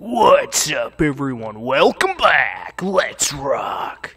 What's up, everyone? Welcome back. Let's rock.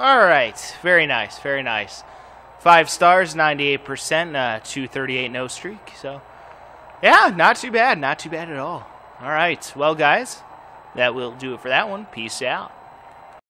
All right, very nice, very nice. Five stars, 98%, uh, 238 no streak. So, yeah, not too bad, not too bad at all. All right, well, guys, that will do it for that one. Peace out.